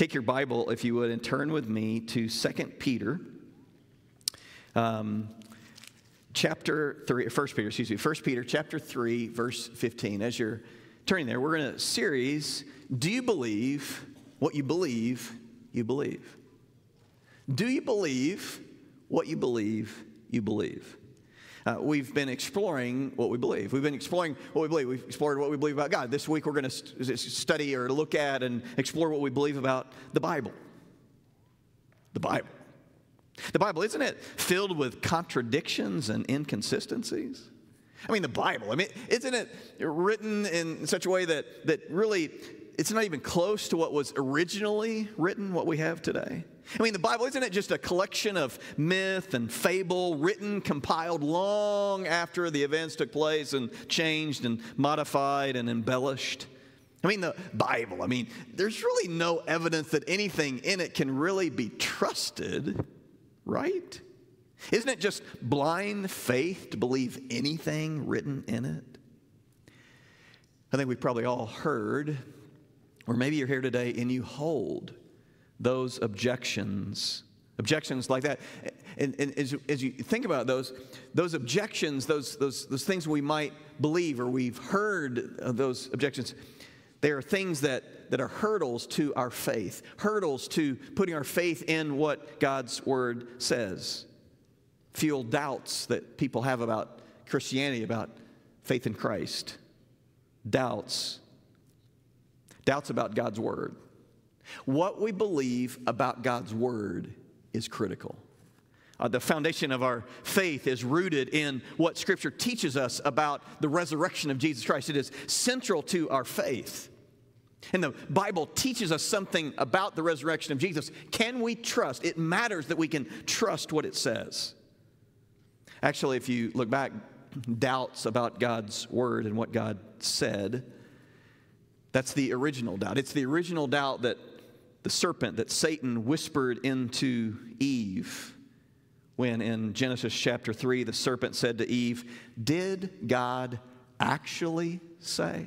Take your Bible, if you would, and turn with me to 2 Peter. Um, chapter 3, 1 Peter, excuse me, 1 Peter chapter 3, verse 15. As you're turning there, we're in a series, Do You Believe What You Believe You Believe? Do you believe what you believe you believe? Uh, we've been exploring what we believe. We've been exploring what we believe. We've explored what we believe about God. This week we're going to st- study or look at and explore what we believe about the Bible. The Bible. The Bible, isn't it filled with contradictions and inconsistencies? I mean, the Bible, I mean, isn't it written in such a way that, that really it's not even close to what was originally written, what we have today? I mean, the Bible, isn't it just a collection of myth and fable written, compiled long after the events took place and changed and modified and embellished? I mean, the Bible, I mean, there's really no evidence that anything in it can really be trusted, right? Isn't it just blind faith to believe anything written in it? I think we've probably all heard, or maybe you're here today and you hold those objections. Objections like that. And, and as, as, you think about those, those objections, those, those, those things we might believe or we've heard uh, those objections, they are things that, that are hurdles to our faith, hurdles to putting our faith in what God's Word says. Fuel doubts that people have about Christianity, about faith in Christ. Doubts. Doubts about God's Word. What we believe about God's Word is critical. Uh, the foundation of our faith is rooted in what Scripture teaches us about the resurrection of Jesus Christ. It is central to our faith. And the Bible teaches us something about the resurrection of Jesus. Can we trust? It matters that we can trust what it says. Actually, if you look back, doubts about God's word and what God said, that's the original doubt. It's the original doubt that the serpent that Satan whispered into Eve when in Genesis chapter 3 the serpent said to Eve, Did God actually say?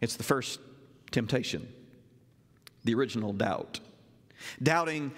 It's the first temptation, the original doubt. Doubting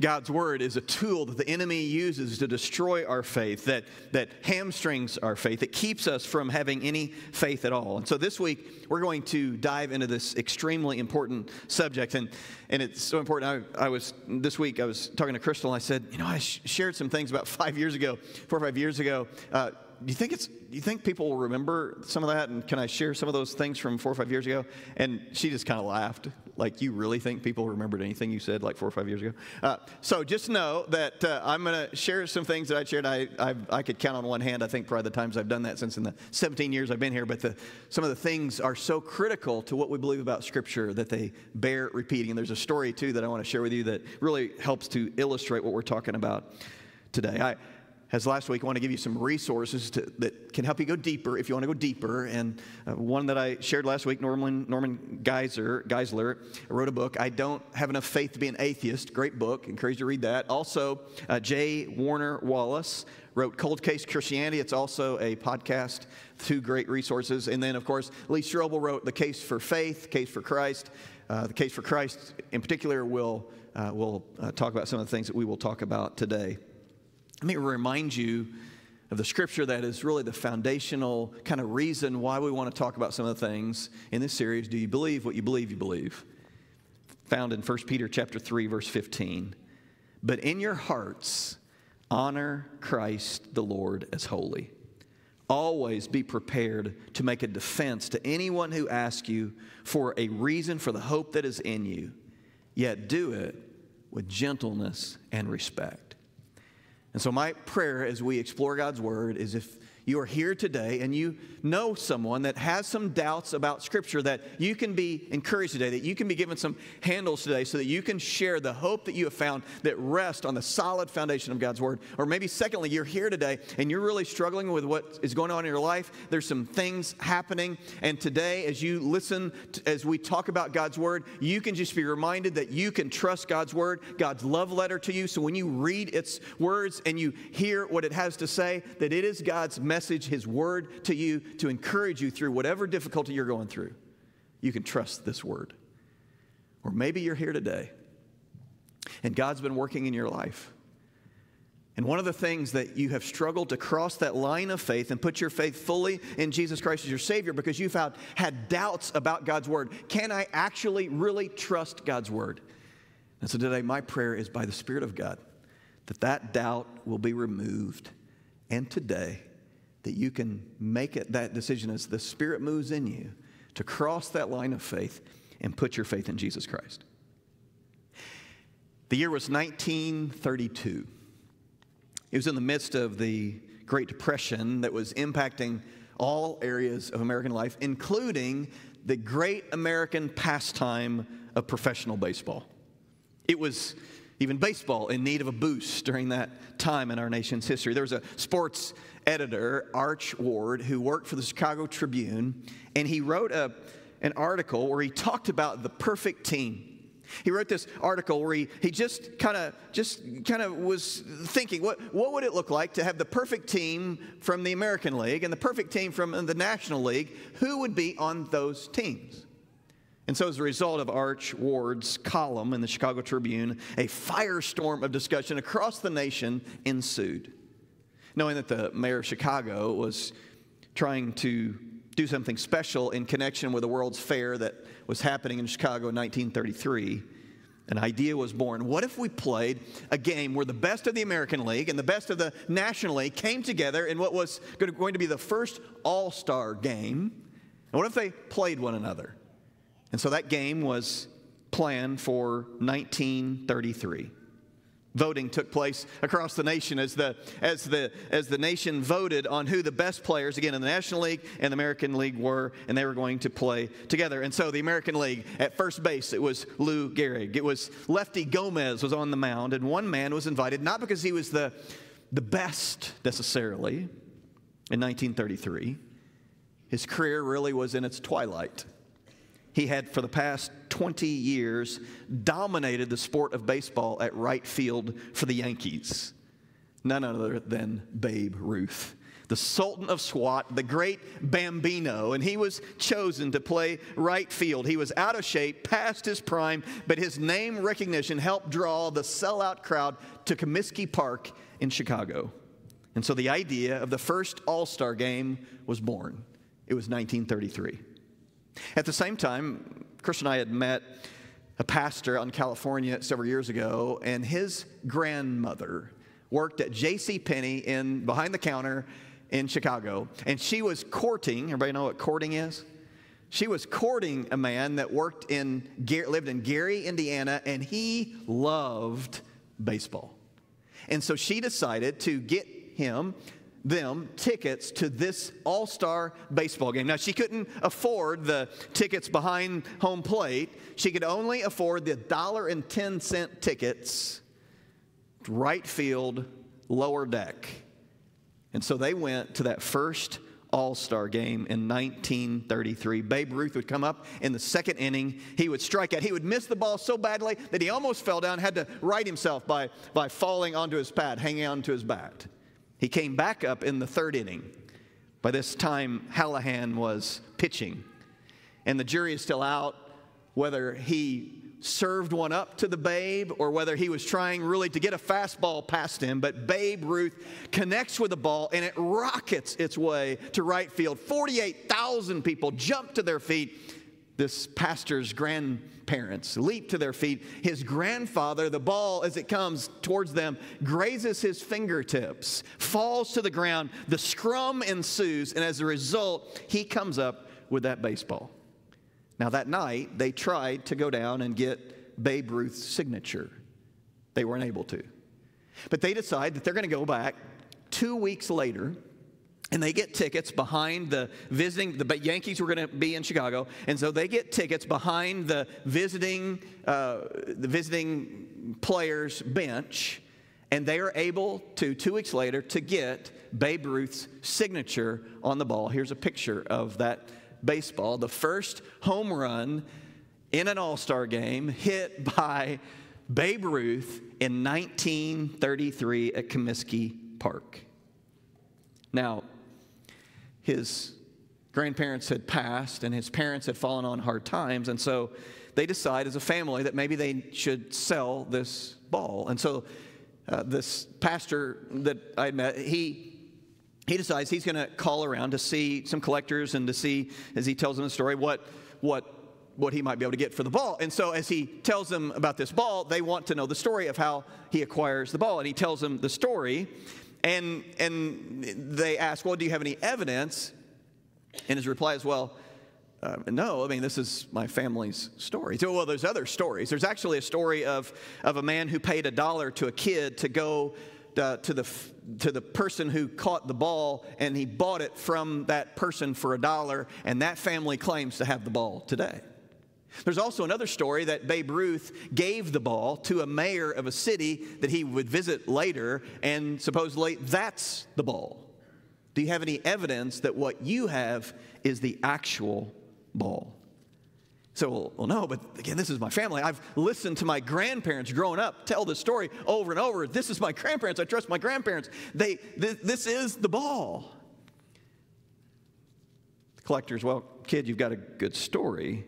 God's word is a tool that the enemy uses to destroy our faith, that, that hamstrings our faith, that keeps us from having any faith at all. And so this week, we're going to dive into this extremely important subject. And, and it's so important. I, I was, this week, I was talking to Crystal, I said, You know, I sh- shared some things about five years ago, four or five years ago. Uh, do you think it's do you think people will remember some of that and can i share some of those things from four or five years ago and she just kind of laughed like you really think people remembered anything you said like four or five years ago? Uh, so just know that uh, i'm going to share some things that i shared. I, I, I, could count on one hand. I think probably the times i've done that since in the 17 years i've been here but the, some of the things are so critical to what we believe about scripture that they bear repeating. And there's a story too that i want to share with you that really helps to illustrate what we're talking about today. I, as last week, I want to give you some resources to, that can help you go deeper if you want to go deeper. And uh, one that I shared last week, Norman, Norman Geiser, Geisler wrote a book, I Don't Have Enough Faith to Be an Atheist. Great book. Encourage you to read that. Also, uh, J. Warner Wallace wrote Cold Case Christianity. It's also a podcast, two great resources. And then, of course, Lee Strobel wrote The Case for Faith, Case for Christ. Uh, the Case for Christ, in particular, will uh, will uh, talk about some of the things that we will talk about today. Let me remind you of the scripture that is really the foundational kind of reason why we want to talk about some of the things in this series. Do you believe what you believe you believe? Found in 1 Peter chapter 3 verse 15. But in your hearts honor Christ the Lord as holy. Always be prepared to make a defense to anyone who asks you for a reason for the hope that is in you. Yet do it with gentleness and respect and so, my prayer as we explore God's Word is if you are here today and you know someone that has some doubts about Scripture, that you can be encouraged today, that you can be given some handles today so that you can share the hope that you have found that rests on the solid foundation of God's Word. Or maybe, secondly, you're here today and you're really struggling with what is going on in your life. There's some things happening. And today, as you listen, to, as we talk about God's Word, you can just be reminded that you can trust God's Word, God's love letter to you. So when you read its words and you hear what it has to say, that it is God's message message, His word to you to encourage you through whatever difficulty you're going through, you can trust this word. Or maybe you're here today and God's been working in your life. And one of the things that you have struggled to cross that line of faith and put your faith fully in Jesus Christ as your Savior because you've had, had doubts about God's Word. Can I actually really trust God's Word? And so today, my prayer is by the Spirit of God that that doubt will be removed. And today, that you can make it that decision as the Spirit moves in you to cross that line of faith and put your faith in Jesus Christ. The year was 1932. It was in the midst of the Great Depression that was impacting all areas of American life, including the great American pastime of professional baseball. It was even baseball in need of a boost during that time in our nation's history. There was a sports editor, Arch Ward, who worked for the Chicago Tribune, and he wrote a, an article where he talked about the perfect team. He wrote this article where he, he just kind of just kind of was thinking what, what would it look like to have the perfect team from the American League and the perfect team from the National League? Who would be on those teams? And so, as a result of Arch Ward's column in the Chicago Tribune, a firestorm of discussion across the nation ensued. Knowing that the mayor of Chicago was trying to do something special in connection with the World's Fair that was happening in Chicago in 1933, an idea was born. What if we played a game where the best of the American League and the best of the National League came together in what was going to be the first all star game? And what if they played one another? And so that game was planned for 1933. Voting took place across the nation as the, as, the, as the nation voted on who the best players, again, in the National League and the American League were, and they were going to play together. And so the American League, at first base, it was Lou Gehrig. It was Lefty Gomez was on the mound, and one man was invited, not because he was the, the best necessarily in 1933. His career really was in its twilight. He had, for the past 20 years, dominated the sport of baseball at right field for the Yankees. None other than Babe Ruth, the Sultan of SWAT, the great Bambino, and he was chosen to play right field. He was out of shape, past his prime, but his name recognition helped draw the sellout crowd to Comiskey Park in Chicago. And so the idea of the first All Star game was born. It was 1933. At the same time, Chris and I had met a pastor on California several years ago, and his grandmother worked at J.C. Penney in behind the counter in Chicago, and she was courting. Everybody know what courting is? She was courting a man that worked in lived in Gary, Indiana, and he loved baseball. And so she decided to get him them tickets to this all star baseball game. Now, she couldn't afford the tickets behind home plate, she could only afford the dollar and 10 cent tickets, right field, lower deck. And so they went to that first all Star game in 1933. Babe Ruth would come up in the second inning. He would strike out. He would miss the ball so badly that he almost fell down, had to right himself by, by falling onto his pad, hanging onto his bat. He came back up in the third inning. By this time, Hallahan was pitching, and the jury is still out whether he served one up to the Babe or whether he was trying really to get a fastball past him. But Babe Ruth connects with the ball and it rockets its way to right field. 48,000 people jump to their feet. This pastor's grandparents leap to their feet. His grandfather, the ball as it comes towards them, grazes his fingertips, falls to the ground. The scrum ensues, and as a result, he comes up with that baseball. Now, that night, they tried to go down and get Babe Ruth's signature. They weren't able to. But they decide that they're going to go back two weeks later and they get tickets behind the visiting the yankees were going to be in chicago. And so they get tickets behind the visiting uh, the visiting players bench. And they are able to two weeks later to get babe ruth's signature on the ball. Here's a picture of that baseball. The first home run in an all-star game hit by babe ruth in 1933 at comiskey park. Now his grandparents had passed and his parents had fallen on hard times. And so they decide as a family that maybe they should sell this ball. And so uh, this pastor that I met, he he decides he's going to call around to see some collectors and to see, as he tells them the story, what what what he might be able to get for the ball. And so as he tells them about this ball, they want to know the story of how he acquires the ball. And he tells them the story, and and they ask, well, do you have any evidence? And his reply is, well. Uh, no, I mean, this is my family's story. So, well, there's other stories. There's actually a story of, of a man who paid a dollar to a kid to go uh, to, the, to the person who caught the ball, and he bought it from that person for a dollar, and that family claims to have the ball today. There's also another story that Babe Ruth gave the ball to a mayor of a city that he would visit later, and supposedly that's the ball. Do you have any evidence that what you have is the actual ball. So, well, no, but again, this is my family. I've listened to my grandparents growing up tell this story over and over. This is my grandparents. I trust my grandparents. They, th- this is the ball. The collectors, well, kid, you've got a good story,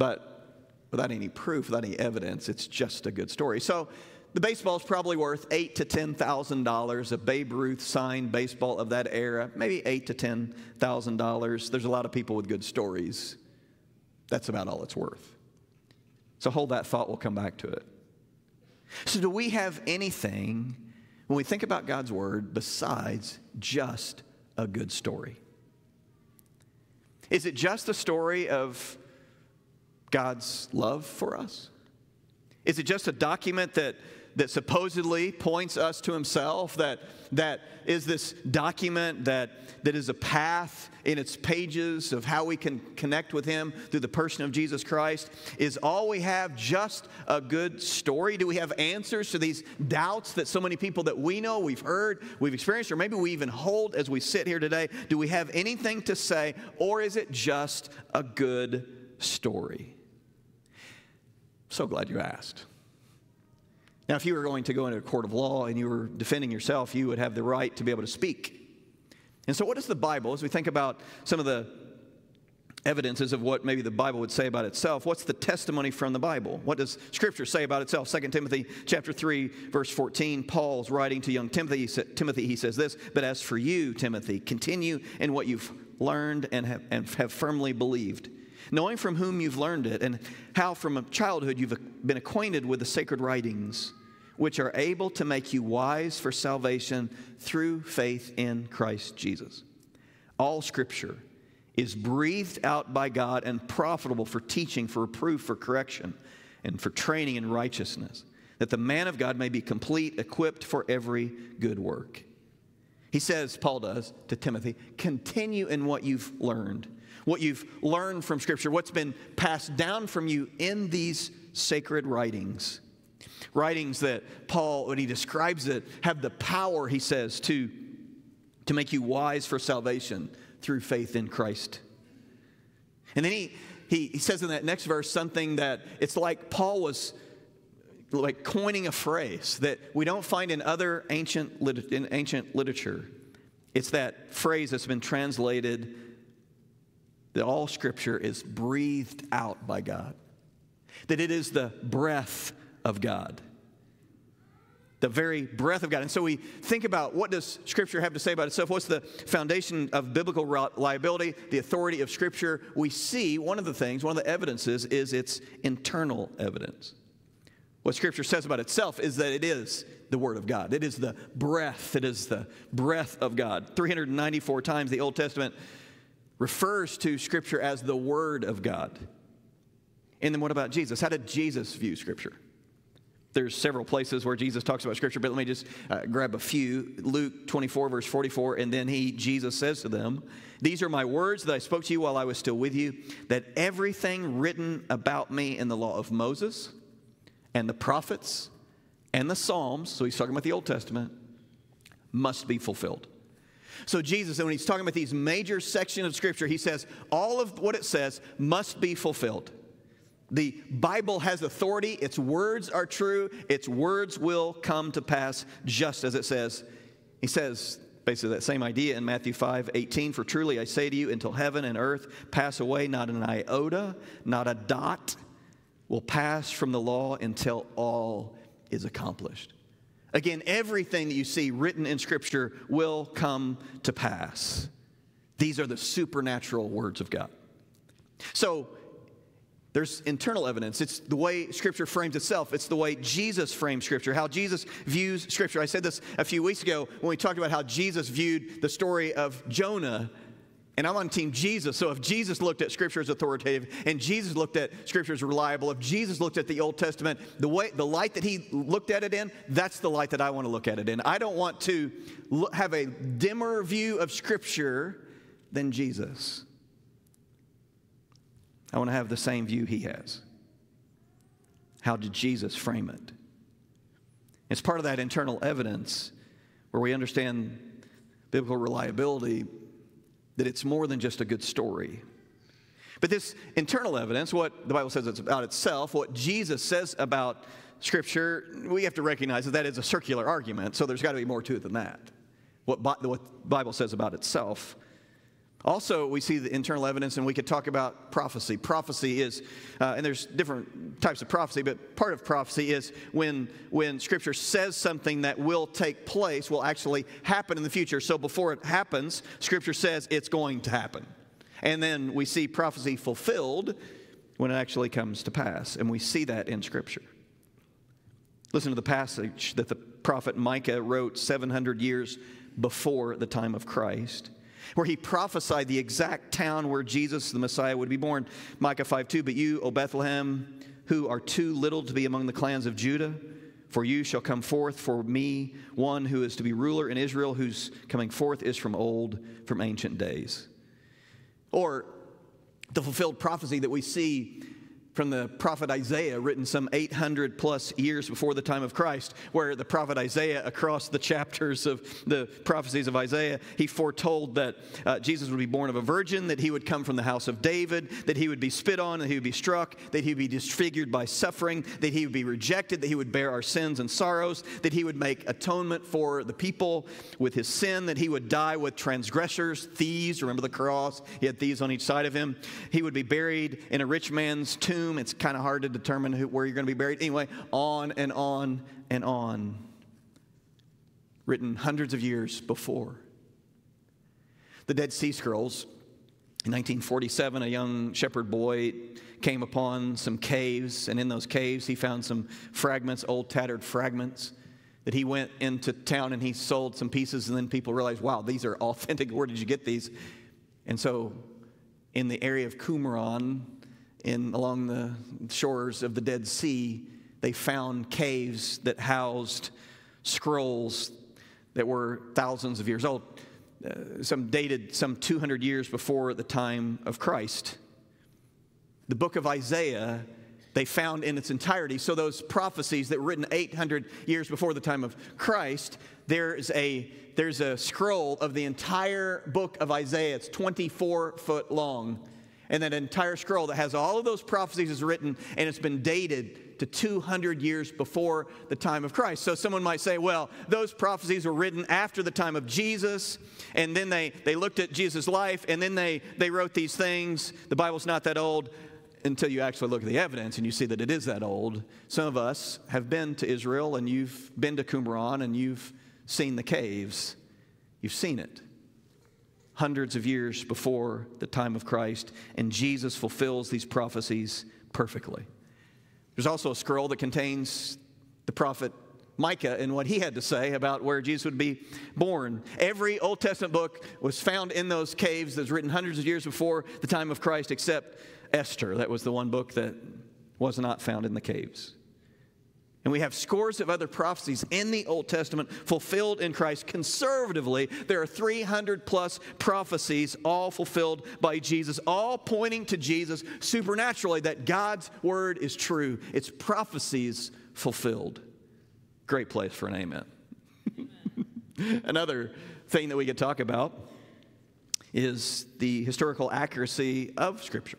but without any proof, without any evidence, it's just a good story. So, the baseball is probably worth eight to ten thousand dollars. A Babe Ruth signed baseball of that era, maybe eight to ten thousand dollars. There's a lot of people with good stories. That's about all it's worth. So hold that thought. We'll come back to it. So, do we have anything when we think about God's word besides just a good story? Is it just a story of God's love for us? Is it just a document that that supposedly points us to himself, that, that is this document that, that is a path in its pages of how we can connect with him through the person of Jesus Christ? Is all we have just a good story? Do we have answers to these doubts that so many people that we know, we've heard, we've experienced, or maybe we even hold as we sit here today? Do we have anything to say, or is it just a good story? So glad you asked. Now, if you were going to go into a court of law and you were defending yourself, you would have the right to be able to speak. And so, what does the Bible, as we think about some of the evidences of what maybe the Bible would say about itself, what's the testimony from the Bible? What does Scripture say about itself? 2 Timothy chapter 3, verse 14, Paul's writing to young Timothy, Timothy, he says this, But as for you, Timothy, continue in what you've learned and have, and have firmly believed knowing from whom you've learned it, and how from a childhood you've been acquainted with the sacred writings, which are able to make you wise for salvation through faith in Christ Jesus. All scripture is breathed out by God and profitable for teaching, for reproof, for correction, and for training in righteousness, that the man of God may be complete, equipped for every good work. He says, Paul does to Timothy, continue in what you've learned, what you've learned from Scripture, what's been passed down from you in these sacred writings writings that Paul, when he describes it, have the power, he says, to, to make you wise for salvation through faith in Christ. And then he, he, he says in that next verse something that it's like Paul was like coining a phrase that we don't find in other ancient, in ancient literature. It's that phrase that's been translated that all scripture is breathed out by God, that it is the breath of God. The very breath of God. And so we think about what does Scripture have to say about itself? What's the foundation of biblical reliability, the authority of Scripture? We see one of the things, one of the evidences is its internal evidence. What Scripture says about itself is that it is the Word of God. It is the breath. It is the breath of God. 394 times the Old Testament refers to Scripture as the Word of God. And then what about Jesus? How did Jesus view Scripture? There's several places where Jesus talks about Scripture, but let me just uh, grab a few. Luke 24, verse 44, and then he, Jesus, says to them, These are my words that I spoke to you while I was still with you, that everything written about me in the law of Moses and the prophets and the Psalms, so he's talking about the Old Testament, must be fulfilled. So Jesus, when he's talking about these major sections of Scripture, he says all of what it says must be fulfilled. The Bible has authority, its words are true, its words will come to pass just as it says. He says, basically that same idea in Matthew 5 18. For truly I say to you, until heaven and earth pass away, not an iota, not a dot will pass from the law until all is accomplished. Again, everything that you see written in Scripture will come to pass. These are the supernatural words of God. So, there's internal evidence. It's the way Scripture frames itself. It's the way Jesus frames Scripture, how Jesus views Scripture. I said this a few weeks ago when we talked about how Jesus viewed the story of Jonah. And I'm on team Jesus. So if Jesus looked at Scripture as authoritative and Jesus looked at Scripture as reliable, if Jesus looked at the Old Testament, the way the light that he looked at it in, that's the light that I want to look at it in. I don't want to have a dimmer view of Scripture than Jesus. I want to have the same view he has. How did Jesus frame it? It's part of that internal evidence where we understand biblical reliability that it's more than just a good story. But this internal evidence, what the Bible says it's about itself, what Jesus says about Scripture, we have to recognize that that is a circular argument, so there's got to be more to it than that. What, what the Bible says about itself. Also, we see the internal evidence, and we could talk about prophecy. Prophecy is, uh, and there's different types of prophecy, but part of prophecy is when, when Scripture says something that will take place, will actually happen in the future. So before it happens, Scripture says it's going to happen. And then we see prophecy fulfilled when it actually comes to pass, and we see that in Scripture. Listen to the passage that the prophet Micah wrote 700 years before the time of Christ where he prophesied the exact town where Jesus, the Messiah, would be born. Micah 5 2, but you, O Bethlehem, who are too little to be among the clans of Judah, for you shall come forth for me one who is to be ruler in Israel, whose coming forth is from old, from ancient days. Or the fulfilled prophecy that we see from the prophet Isaiah, written some 800 plus years before the time of Christ, where the prophet Isaiah, across the chapters of the prophecies of Isaiah, he foretold that uh, Jesus would be born of a virgin, that he would come from the house of David, that he would be spit on, that he would be struck, that he would be disfigured by suffering, that he would be rejected, that he would bear our sins and sorrows, that he would make atonement for the people with his sin, that he would die with transgressors, thieves. Remember the cross? He had thieves on each side of him. He would be buried in a rich man's tomb tomb. It's kind of hard to determine who, where you're going to be buried. Anyway, on and on and on. Written hundreds of years before. The Dead Sea Scrolls. In 1947, a young shepherd boy came upon some caves, and in those caves, he found some fragments, old tattered fragments that he went into town and he sold some pieces and then people realized wow these are authentic where did you get these and so in the area of qumran in, along the shores of the Dead Sea, they found caves that housed scrolls that were thousands of years old, uh, some dated some 200 years before the time of Christ. The book of Isaiah they found in its entirety. So, those prophecies that were written 800 years before the time of Christ, there's a, there's a scroll of the entire book of Isaiah. It's 24 foot long and that entire scroll that has all of those prophecies is written and it's been dated to 200 years before the time of Christ. So someone might say, well, those prophecies were written after the time of Jesus, and then they, they looked at Jesus' life, and then they, they wrote these things. The Bible's not that old until you actually look at the evidence and you see that it is that old. Some of us have been to Israel, and you've been to Qumran, and you've seen the caves. You've seen it hundreds of years before the time of Christ, and Jesus fulfills these prophecies perfectly. There's also a scroll that contains the prophet Micah and what he had to say about where Jesus would be born. Every Old Testament book was found in those caves that was written hundreds of years before the time of Christ, except Esther. That was the one book that was not found in the caves. And we have scores of other prophecies in the Old Testament fulfilled in Christ. Conservatively, there are 300 plus prophecies, all fulfilled by Jesus, all pointing to Jesus supernaturally that God's word is true. It's prophecies fulfilled. Great place for an amen. Another thing that we could talk about is the historical accuracy of Scripture,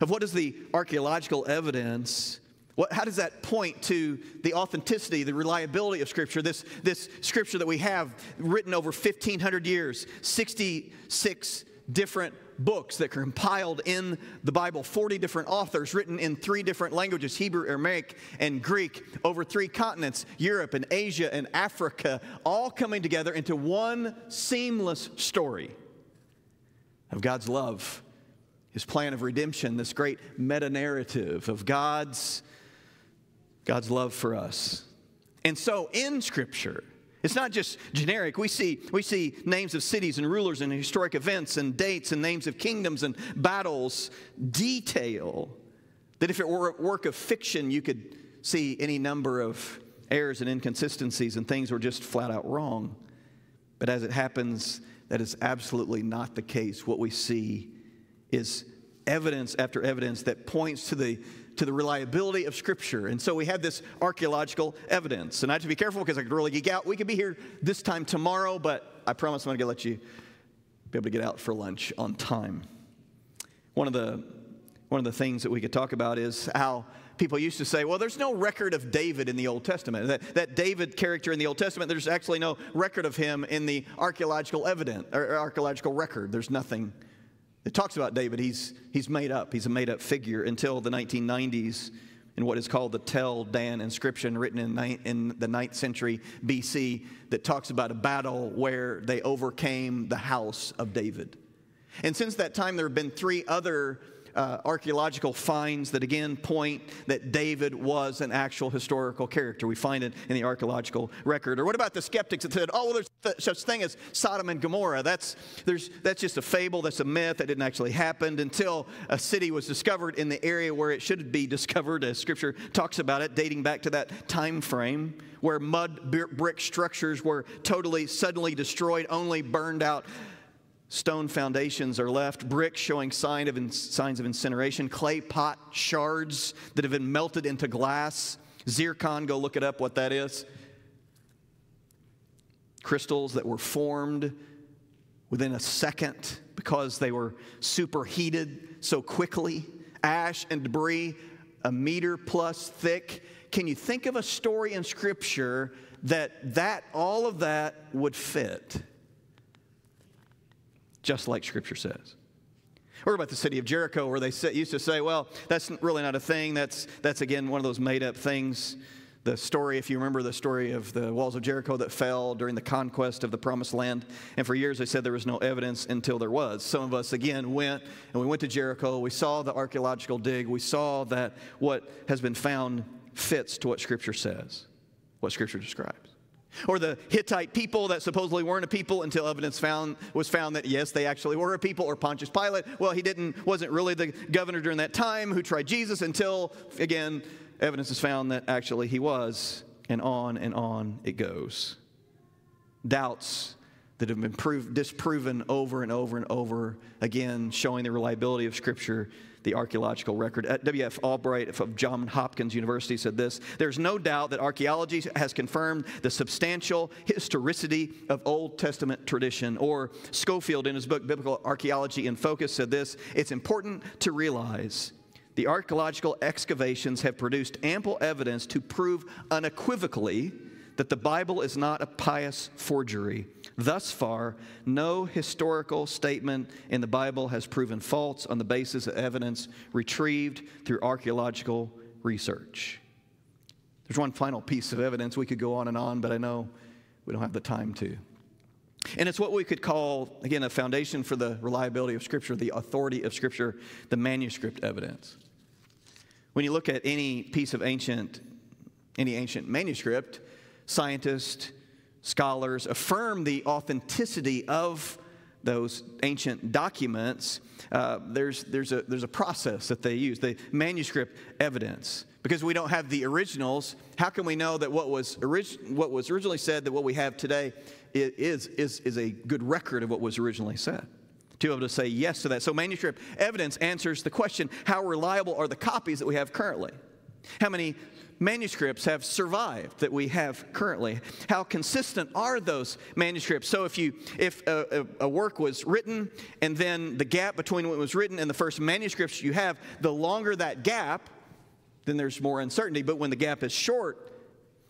of what is the archaeological evidence What, how does that point to the authenticity, the reliability of Scripture? This, this Scripture that we have written over 1,500 years, 66 different books that are compiled in the Bible, 40 different authors written in three different languages Hebrew, Aramaic, and Greek, over three continents Europe and Asia and Africa, all coming together into one seamless story of God's love, His plan of redemption, this great meta narrative of God's God's love for us. And so in Scripture, it's not just generic. We see, we see names of cities and rulers and historic events and dates and names of kingdoms and battles, detail that if it were a work of fiction, you could see any number of errors and inconsistencies and things were just flat out wrong. But as it happens, that is absolutely not the case. What we see is evidence after evidence that points to the to the reliability of Scripture. And so we have this archaeological evidence. And I have to be careful because I could really geek out. We could be here this time tomorrow, but I promise I'm going to let you be able to get out for lunch on time. One of the, one of the things that we could talk about is how people used to say, well, there's no record of David in the Old Testament. That, that David character in the Old Testament, there's actually no record of him in the archaeological evidence or archaeological record. There's nothing it talks about David. He's, he's made up. He's a made up figure until the 1990s in what is called the Tel Dan inscription written in, ni- in the 9th century BC that talks about a battle where they overcame the house of David. And since that time, there have been three other uh, archaeological finds that again point that David was an actual historical character. We find it in the archaeological record. Or what about the skeptics that said, oh, well, there's th- such thing as Sodom and Gomorrah? That's, there's, that's just a fable, that's a myth, that didn't actually happen until a city was discovered in the area where it should be discovered, as scripture talks about it, dating back to that time frame where mud brick structures were totally suddenly destroyed, only burned out Stone foundations are left, bricks showing sign of in, signs of incineration, clay pot shards that have been melted into glass. Zircon, go look it up what that is. Crystals that were formed within a second because they were superheated so quickly. Ash and debris, a meter plus thick. Can you think of a story in Scripture that that all of that would fit? Just like Scripture says. Or about the city of Jericho, where they used to say, well, that's really not a thing. That's, that's again, one of those made up things. The story, if you remember the story of the walls of Jericho that fell during the conquest of the promised land. And for years they said there was no evidence until there was. Some of us, again, went and we went to Jericho. We saw the archaeological dig. We saw that what has been found fits to what Scripture says, what Scripture describes. Or the Hittite people that supposedly weren't a people until evidence found, was found that yes, they actually were a people. Or Pontius Pilate, well, he didn't, wasn't really the governor during that time who tried Jesus until, again, evidence is found that actually he was. And on and on it goes. Doubts that have been proved, disproven over and over and over again, showing the reliability of Scripture the archaeological record. Uh, W.F. Albright of Johns Hopkins University said this There's no doubt that archaeology has confirmed the substantial historicity of Old Testament tradition. Or Schoville, in his book Biblical Archaeology in Focus, said this It's important to realize the archaeological excavations have produced ample evidence to prove unequivocally that the Bible is not a pious forgery. Thus far, no historical statement in the Bible has proven false on the basis of evidence retrieved through archaeological research. There's one final piece of evidence. We could go on and on, but I know we don't have the time to. And it's what we could call, again, a foundation for the reliability of Scripture, the authority of Scripture, the manuscript evidence. When you look at any piece of ancient, any ancient manuscript, scientists, scholars affirm the authenticity of those ancient documents, uh, there's, there's, a, there's a process that they use, the manuscript evidence. Because we don't have the originals, how can we know that what was, orig- what was originally said, that what we have today is, is, is a good record of what was originally said? To be able to say yes to that. So, manuscript evidence answers the question how reliable are the copies that we have currently? How many manuscripts have survived that we have currently? How consistent are those manuscripts? So if you if a, a, work was written and then the gap between what was written and the first manuscripts you have, the longer that gap, then there's more uncertainty. But when the gap is short,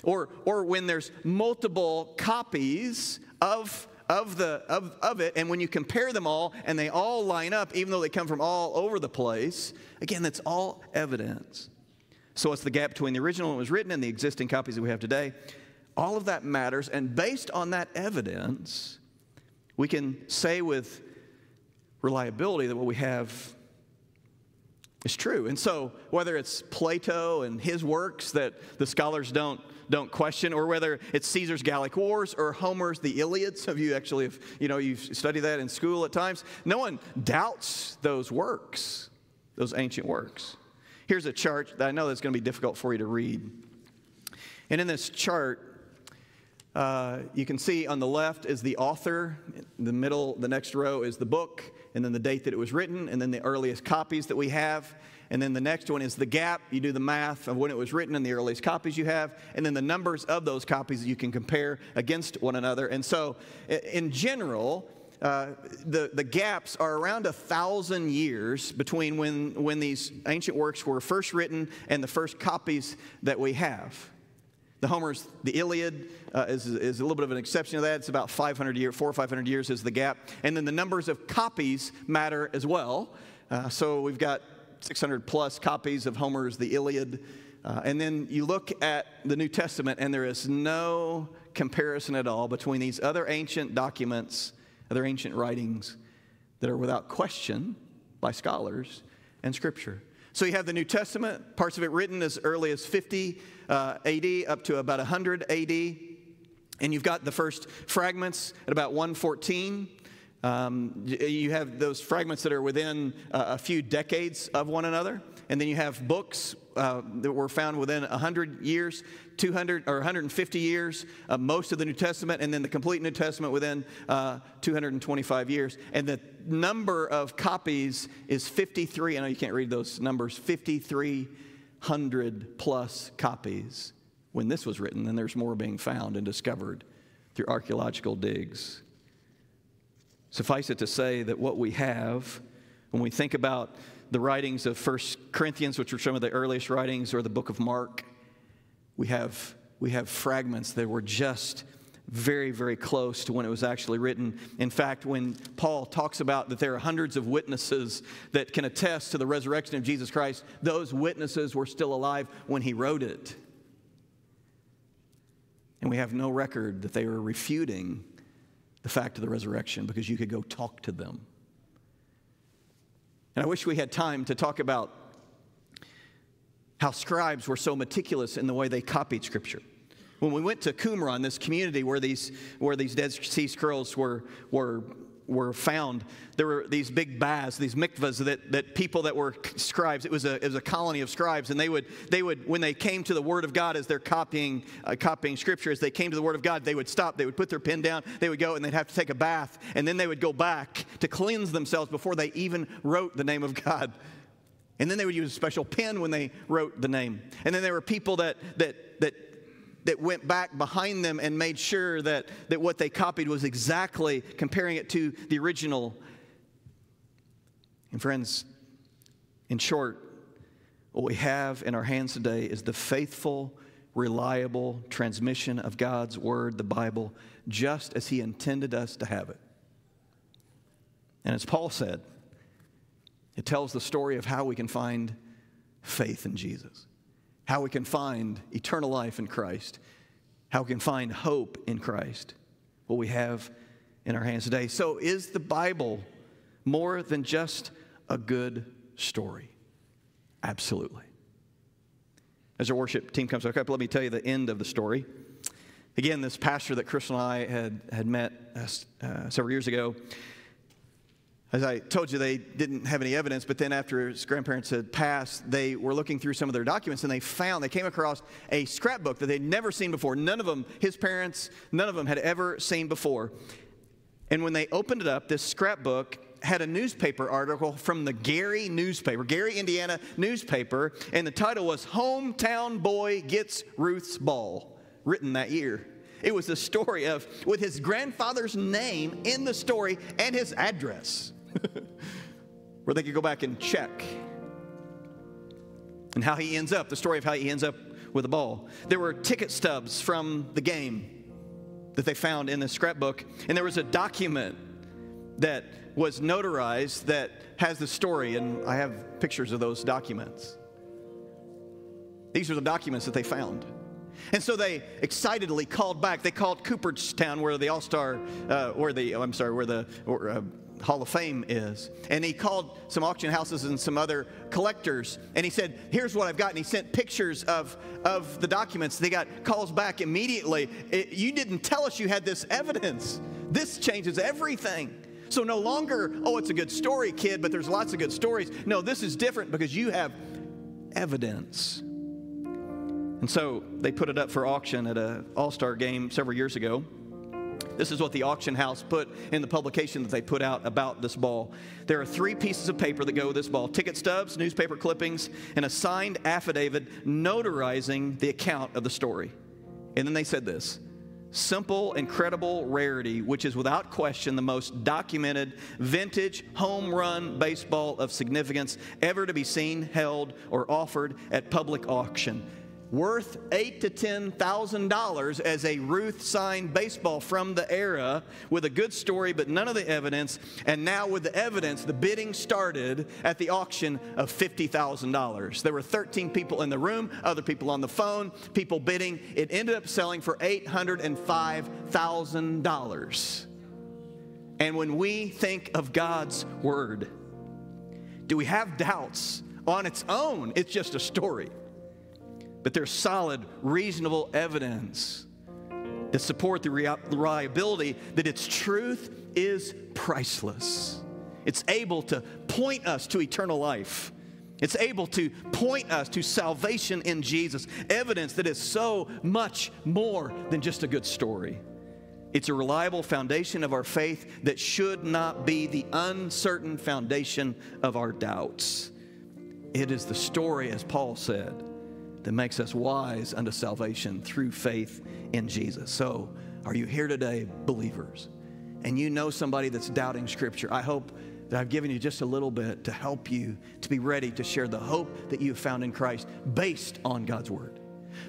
or, or when there's multiple copies of, of, the, of, of it, and when you compare them all and they all line up, even though they come from all over the place, again, that's all evidence. So it's the gap between the original when it was written and the existing copies that we have today. All of that matters, and based on that evidence, we can say with reliability that what we have is true. And so, whether it's Plato and his works that the scholars don't, don't question, or whether it's Caesar's Gallic Wars or Homer's The Iliad, some of you actually have, you know, you've studied that in school at times, no one doubts those works, those ancient works. Here's a chart that I know that's going to be difficult for you to read. And in this chart, uh, you can see on the left is the author, the middle, the next row is the book, and then the date that it was written, and then the earliest copies that we have. And then the next one is the gap. You do the math of when it was written and the earliest copies you have, and then the numbers of those copies that you can compare against one another. And so, in general, uh, the, the gaps are around a thousand years between when, when these ancient works were first written and the first copies that we have. The Homer's, the Iliad uh, is, is a little bit of an exception to that. It's about 500 years, four or 500 years is the gap. And then the numbers of copies matter as well. Uh, so we've got 600 plus copies of Homer's, the Iliad. Uh, and then you look at the New Testament, and there is no comparison at all between these other ancient documents, other ancient writings that are without question by scholars and Scripture. So you have the New Testament, parts of it written as early as 50 uh, AD up to about 100 AD. And you've got the first fragments at about 114. Um, you have those fragments that are within uh, a few decades of one another. And then you have books uh, that were found within 100 years, 200 or 150 years, uh, most of the New Testament, and then the complete New Testament within uh, 225 years. And the number of copies is 53. I know you can't read those numbers, 5,300 plus copies when this was written, and there's more being found and discovered through archaeological digs. Suffice it to say that what we have, when we think about the writings of First Corinthians, which were some of the earliest writings, or the book of Mark, we have, we have fragments that were just very, very close to when it was actually written. In fact, when Paul talks about that there are hundreds of witnesses that can attest to the resurrection of Jesus Christ, those witnesses were still alive when he wrote it. And we have no record that they were refuting the fact of the resurrection because you could go talk to them. And I wish we had time to talk about how scribes were so meticulous in the way they copied Scripture. When we went to Qumran, this community where these, where these Dead Sea Scrolls were, were were found, there were these big baths, these mikvahs that, that people that were scribes, it was, a, it was a colony of scribes, and they would, they would, when they came to the Word of God as they're copying, uh, copying Scripture, as they came to the Word of God, they would stop, they would put their pen down, they would go, and they'd have to take a bath, and then they would go back to cleanse themselves before they even wrote the name of God. And then they would use a special pen when they wrote the name. And then there were people that, that, that that went back behind them and made sure that, that what they copied was exactly comparing it to the original. And, friends, in short, what we have in our hands today is the faithful, reliable transmission of God's Word, the Bible, just as He intended us to have it. And as Paul said, it tells the story of how we can find faith in Jesus how we can find eternal life in Christ, how we can find hope in Christ, what we have in our hands today. So, is the Bible more than just a good story? Absolutely. As our worship team comes back up, let me tell you the end of the story. Again, this pastor that Chris and I had, had met uh, uh several years ago as I told you, they didn't have any evidence, but then after his grandparents had passed, they were looking through some of their documents and they found, they came across a scrapbook that they'd never seen before. None of them, his parents, none of them had ever seen before. And when they opened it up, this scrapbook had a newspaper article from the Gary newspaper, Gary, Indiana newspaper, and the title was Hometown Boy Gets Ruth's Ball, written that year. It was the story of, with his grandfather's name in the story and his address. where they could go back and check. and how he ends up, the story of how he ends up with the ball. There were ticket stubs from the game that they found in the scrapbook, and there was a document that was notarized that has the story, and I have pictures of those documents. These are the documents that they found. And so they excitedly called back. They called Cooperstown, where the All Star, uh, where the oh, I'm sorry, where the or, uh, Hall of Fame is. And he called some auction houses and some other collectors, and he said, "Here's what I've got." And he sent pictures of of the documents. They got calls back immediately. It, you didn't tell us you had this evidence. This changes everything. So no longer, oh, it's a good story, kid, but there's lots of good stories. No, this is different because you have evidence. And so they put it up for auction at an all star game several years ago. This is what the auction house put in the publication that they put out about this ball. There are three pieces of paper that go with this ball ticket stubs, newspaper clippings, and a signed affidavit notarizing the account of the story. And then they said this simple, incredible rarity, which is without question the most documented vintage home run baseball of significance ever to be seen, held, or offered at public auction worth eight to ten thousand dollars as a Ruth signed baseball from the era with a good story but none of the evidence. And now with the evidence, the bidding started at the auction of fifty thousand dollars. There were 13 people in the room, other people on the phone, people bidding. It ended up selling for eight hundred and five thousand dollars. And when we think of God's word, do we have doubts? On its own, it's just a story but there's solid, reasonable evidence that support the reliability that its truth is priceless. It's able to point us to eternal life. It's able to point us to salvation in Jesus, evidence that is so much more than just a good story. It's a reliable foundation of our faith that should not be the uncertain foundation of our doubts. It is the story, as Paul said, that makes us wise unto salvation through faith in Jesus. So, are you here today, believers? And you know somebody that's doubting Scripture. I hope that I've given you just a little bit to help you to be ready to share the hope that you have found in Christ based on God's Word.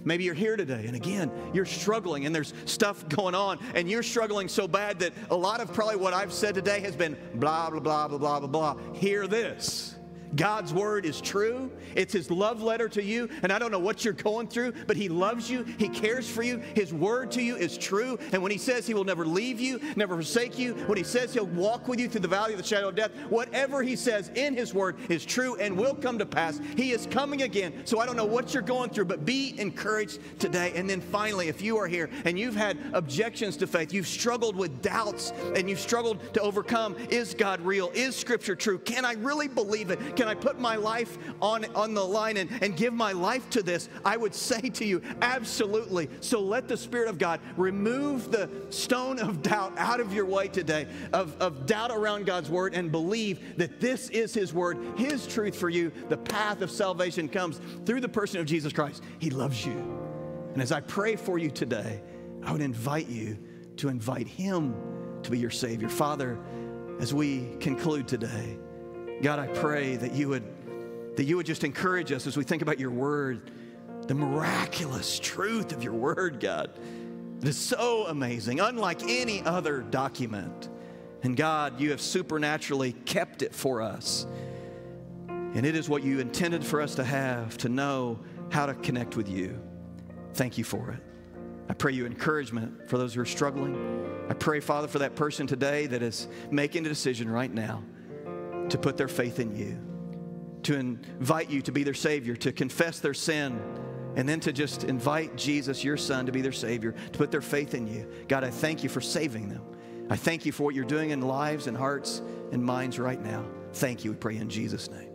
Maybe you're here today, and again, you're struggling, and there's stuff going on, and you're struggling so bad that a lot of probably what I've said today has been blah, blah, blah, blah, blah, blah, blah. Hear this. God's word is true. It's his love letter to you. And I don't know what you're going through, but he loves you. He cares for you. His word to you is true. And when he says he will never leave you, never forsake you, when he says he'll walk with you through the valley of the shadow of death, whatever he says in his word is true and will come to pass. He is coming again. So I don't know what you're going through, but be encouraged today. And then finally, if you are here and you've had objections to faith, you've struggled with doubts and you've struggled to overcome is God real? Is scripture true? Can I really believe it? Can can I put my life on, on the line and, and give my life to this? I would say to you, absolutely. So let the Spirit of God remove the stone of doubt out of your way today, of, of doubt around God's word, and believe that this is His word, His truth for you. The path of salvation comes through the person of Jesus Christ. He loves you. And as I pray for you today, I would invite you to invite Him to be your Savior. Father, as we conclude today, God, I pray that you would that you would just encourage us as we think about your word, the miraculous truth of your word, God. It is so amazing, unlike any other document. And God, you have supernaturally kept it for us. And it is what you intended for us to have, to know how to connect with you. Thank you for it. I pray you encouragement for those who are struggling. I pray, Father, for that person today that is making a decision right now to put their faith in you, to invite you to be their Savior, to confess their sin, and then to just invite Jesus, your Son, to be their Savior, to put their faith in you. God, I thank you for saving them. I thank you for what you're doing in lives and hearts and minds right now. Thank you, we pray in Jesus' name.